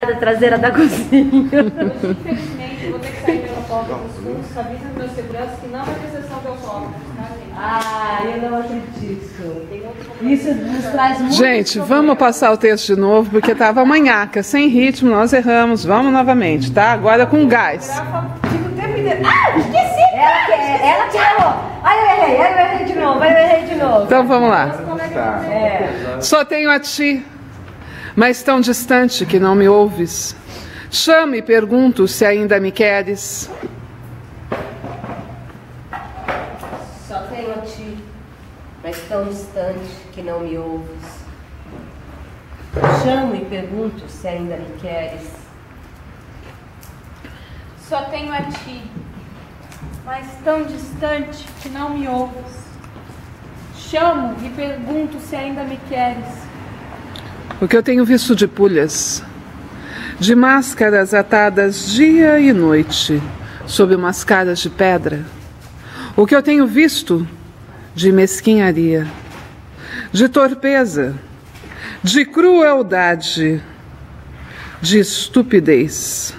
da traseira da cozinha. Infelizmente, vou ter que sair pela porta dos fundos. Avisa os meus seguranças que não vai ter sessão de autógrafos, tá, gente? Ah, eu não acredito. Isso nos traz muito. Gente, vamos passar o texto de novo, porque estava manhaca, sem ritmo, nós erramos. Vamos novamente, tá? Agora com gás. Inteiro. Ah, esqueci! Ela que, ela que errou. Aí eu errei, aí eu errei de novo, aí eu errei de novo. Então vamos lá. É. Só tenho a ti, mas tão distante que não me ouves. Chamo e pergunto se ainda me queres. Só tenho a ti, mas tão distante que não me ouves. Chamo e pergunto se ainda me queres. Só tenho a ti, mas tão distante que não me ouves. Chamo e pergunto se ainda me queres. O que eu tenho visto de pulhas, de máscaras atadas dia e noite sob umas caras de pedra. O que eu tenho visto de mesquinharia, de torpeza, de crueldade, de estupidez.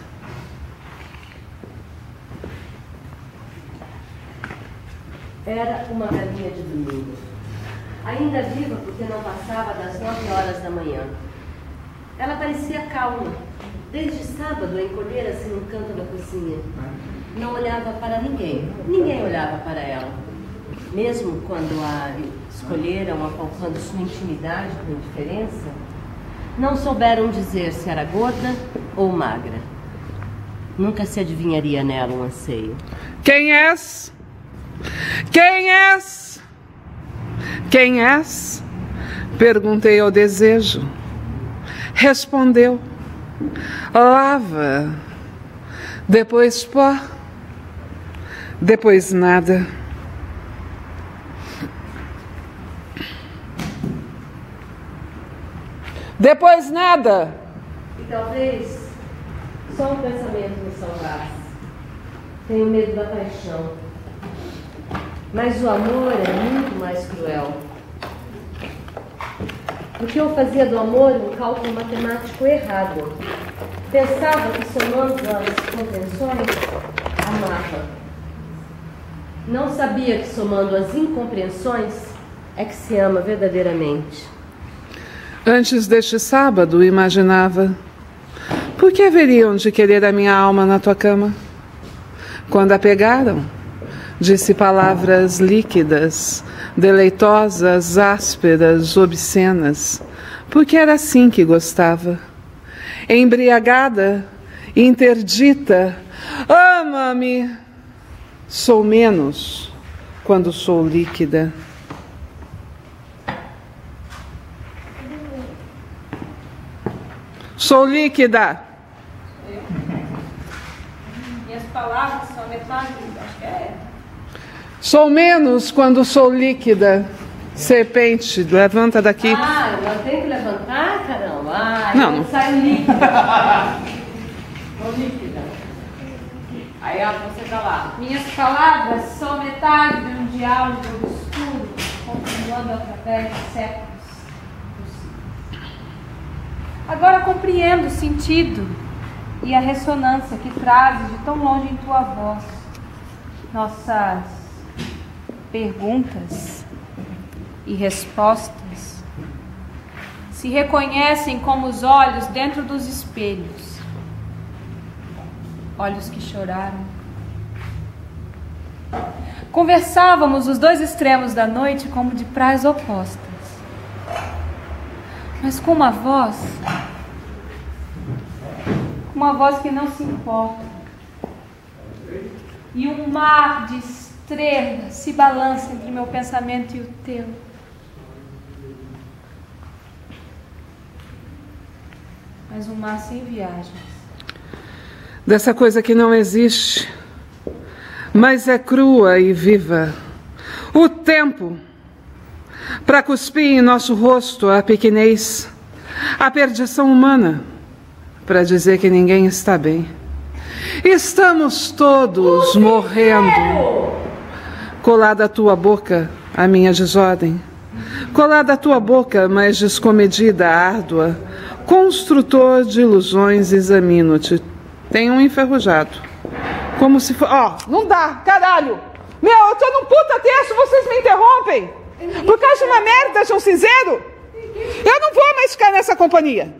Era uma galinha de domingo. Ainda viva porque não passava das nove horas da manhã. Ela parecia calma. Desde sábado encolhera-se no canto da cozinha. Não olhava para ninguém. Ninguém olhava para ela. Mesmo quando a escolheram apalpando sua intimidade com indiferença, não souberam dizer se era gorda ou magra. Nunca se adivinharia nela um anseio. Quem és? Quem és? Quem és? Perguntei ao desejo. Respondeu: lava, depois pó, depois nada. Depois nada. E talvez só um pensamento me salvasse. Tenho medo da paixão. Mas o amor é muito mais cruel. Porque eu fazia do amor um cálculo matemático errado. Pensava que somando as compreensões, amava. Não sabia que somando as incompreensões é que se ama verdadeiramente. Antes deste sábado, imaginava: por que haveriam de querer a minha alma na tua cama? Quando a pegaram, disse palavras líquidas, deleitosas, ásperas, obscenas, porque era assim que gostava. Embriagada, interdita, ama-me. Sou menos quando sou líquida. Sou líquida. Minhas palavras são metade, acho que é. Sou menos quando sou líquida. Serpente, levanta daqui. Ah, eu tenho que levantar, caramba. Ah, Não, não. saio líquida. Tô líquida. Aí ó, você tá lá. Minhas palavras são metade de um diálogo obscuro, continuando através de séculos. Agora compreendo o sentido e a ressonância que trazes de tão longe em tua voz. Nossas perguntas e respostas se reconhecem como os olhos dentro dos espelhos. Olhos que choraram. Conversávamos os dois extremos da noite como de praias opostas. Mas com uma voz, uma voz que não se importa. E um mar de estrelas se balança entre meu pensamento e o teu. Mas um mar sem viagens. Dessa coisa que não existe, mas é crua e viva. O tempo para cuspir em nosso rosto a pequenez, a perdição humana, para dizer que ninguém está bem. Estamos todos morrendo. Colada à tua boca a minha desordem. Colada à tua boca, mas descomedida, árdua, Construtor de ilusões, examino-te. Tem um enferrujado. Como se fosse. Ó, oh, não dá, caralho! Meu, eu tô num puta texto, vocês me interrompem! Por causa de uma merda um cinzeiro? Eu não vou mais ficar nessa companhia.